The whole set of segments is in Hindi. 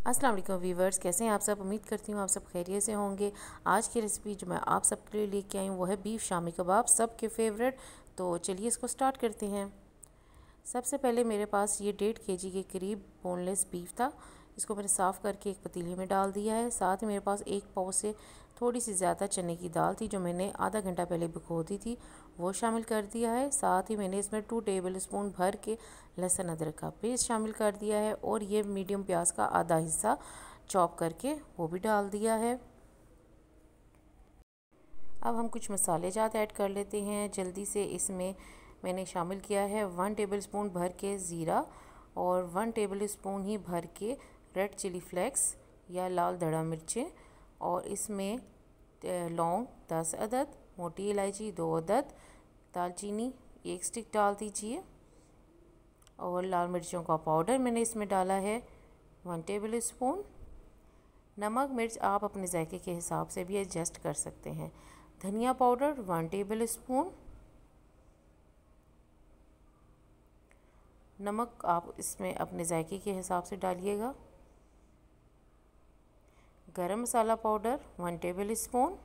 अस्सलाम वालेकुम वीवर्स कैसे हैं आप सब? उम्मीद करती हूँ आप सब खैरियत से होंगे। आज की रेसिपी जो मैं आप सबके लिए लेके आई हूँ, वो है बीफ शामी कबाब सबके फेवरेट तो चलिए इसको स्टार्ट करते हैं। सबसे पहले मेरे पास ये डेढ़ के जी के करीब बोनलेस बीफ था। इसको मैंने साफ़ करके एक पतीले में डाल दिया है। साथ ही मेरे पास एक पाव से थोड़ी सी ज़्यादा चने की दाल थी, जो मैंने आधा घंटा पहले भिगो दी थी, वो शामिल कर दिया है। साथ ही मैंने इसमें टू टेबल स्पून भर के लहसुन अदरक का पेस्ट शामिल कर दिया है और ये मीडियम प्याज का आधा हिस्सा चॉप करके वो भी डाल दिया है। अब हम कुछ मसाले जात ऐड कर लेते हैं। जल्दी से इसमें मैंने शामिल किया है वन टेबल स्पून भर के ज़ीरा और वन टेबल स्पून ही भर के रेड चिली फ्लेक्स या लाल धड़ा मिर्चें और इसमें लौंग दस अदद, मोटी इलायची दो अदद, दालचीनी एक स्टिक डाल दीजिए और लाल मिर्चों का पाउडर मैंने इसमें डाला है वन टेबल स्पून। नमक, मिर्च आप अपने जायके के हिसाब से भी एडजस्ट कर सकते हैं। धनिया पाउडर वन टेबल स्पून। नमक आप इसमें अपने जायके के हिसाब से डालिएगा। गरम मसाला पाउडर, वन टेबल स्पून।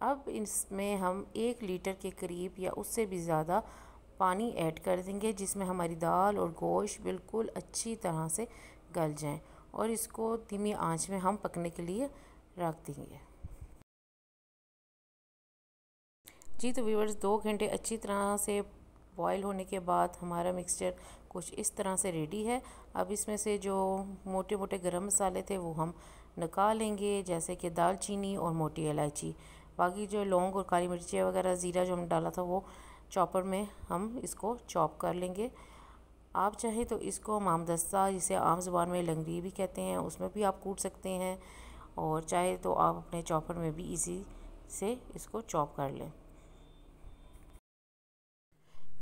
अब इसमें हम एक लीटर के करीब या उससे भी ज़्यादा पानी ऐड कर देंगे, जिसमें हमारी दाल और गोश्त बिल्कुल अच्छी तरह से गल जाएँ और इसको धीमी आँच में हम पकने के लिए रख देंगे। जी तो व्यूवर्स दो घंटे अच्छी तरह से बॉईल होने के बाद हमारा मिक्सचर कुछ इस तरह से रेडी है। अब इसमें से जो मोटे मोटे गरम मसाले थे, वो हम निकाल लेंगे जैसे कि दालचीनी और मोटी इलायची। बाकी जो लौंग और काली मिर्ची वगैरह, ज़ीरा जो हमने डाला था, वो चॉपर में हम इसको चॉप कर लेंगे। आप चाहें तो इसको मामदस्ता जिसे आम ज़ुबान में लंगड़ी भी कहते हैं, उसमें भी आप कूट सकते हैं। और चाहे तो आप अपने चॉपर में भी इजी से इसको चॉप कर लें।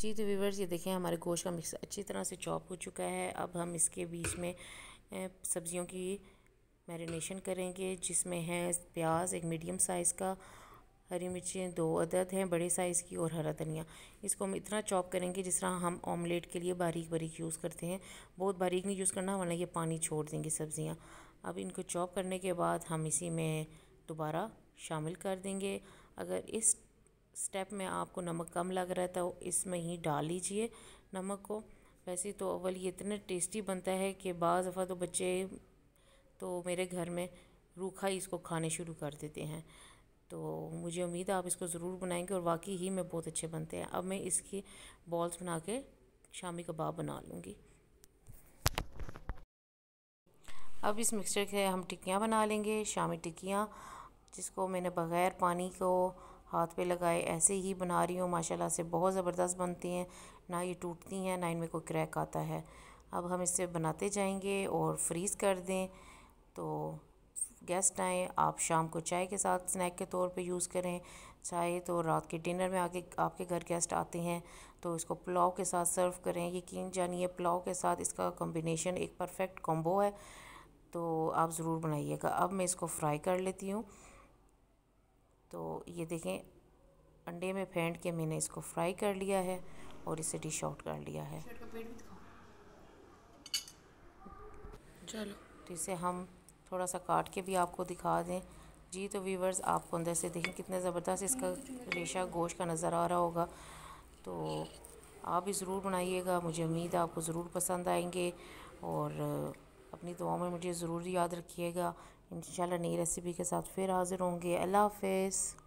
जी तो व्यूवर्स ये देखें हमारे गोश्त का मिक्स अच्छी तरह से चॉप हो चुका है। अब हम इसके बीच में सब्ज़ियों की मैरिनेशन करेंगे, जिसमें है प्याज, एक मीडियम साइज़ का, हरी मिर्चें, दो अदद हैं, बड़े साइज़ की और हरा धनिया। इसको हम इतना चॉप करेंगे, जिस तरह हम ऑमलेट के लिए बारीक बारीक यूज़ करते हैं। बहुत बारीक नहीं यूज़ करना, वरना ये पानी छोड़ देंगे सब्ज़ियाँ। अब इनको चॉप करने के बाद हम इसी में दोबारा शामिल कर देंगे। अगर इस स्टेप में आपको नमक कम लग रहा है तो इसमें ही डाल लीजिए नमक को। वैसे तो अवल ये इतना टेस्टी बनता है कि बाज़ दफ़ा तो बच्चे तो मेरे घर में रूखा ही इसको खाने शुरू कर देते हैं। तो मुझे उम्मीद है आप इसको ज़रूर बनाएँगे और वाकई ही में बहुत अच्छे बनते हैं। अब मैं इसकी बॉल्स बना के शामी कबाब बना लूँगी। अब इस मिक्सचर के हम टिक्कियाँ बना लेंगे, शामी टिक्कियाँ, जिसको मैंने बग़ैर पानी को हाथ पे लगाए, ऐसे ही बना रही हूँ। माशाल्लाह से बहुत ज़बरदस्त बनती हैं। ना ये टूटती हैं, ना इनमें कोई क्रैक आता है। अब हम इसे बनाते जाएँगे और फ्रीज़ कर दें। तो गेस्ट आएँ, आप शाम को चाय के साथ स्नैक के तौर पे यूज़ करें। चाहे तो रात के डिनर में आके आपके घर गेस्ट आते हैं तो इसको पुलाव के साथ सर्व करें। यकीन जानिए, पुलाव के साथ इसका कॉम्बिनेशन एक परफेक्ट कॉम्बो है। तो आप ज़रूर बनाइएगा। अब मैं इसको फ्राई कर लेती हूँ। तो ये देखें अंडे में फेंट के मैंने इसको फ्राई कर लिया है और इसे डिश आउट कर लिया है। चलो। तो इसे हम थोड़ा सा काट के भी आपको दिखा दें। जी तो व्यूवर्स आपको अंदर से देखें कितने ज़बरदस्त इसका रेशा गोश्त का नज़र आ रहा होगा। तो आप भी ज़रूर बनाइएगा मुझे उम्मीद है आपको ज़रूर पसंद आएँगे और अपनी दुआओं में मुझे ज़रूर याद रखिएगा। इन नई रेसिपी के साथ फिर हाज़िर होंगे। अल्लाह हाफ़